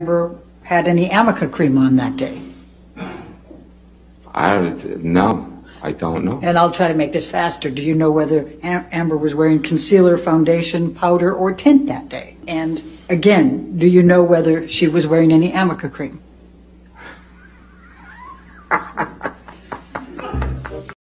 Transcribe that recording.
Amber had any arnica cream on that day. I, no, I don't know. And I'll try to make this faster. Do you know whether Am- Amber was wearing concealer, foundation, powder, or tint that day? And again, do you know whether she was wearing any arnica cream?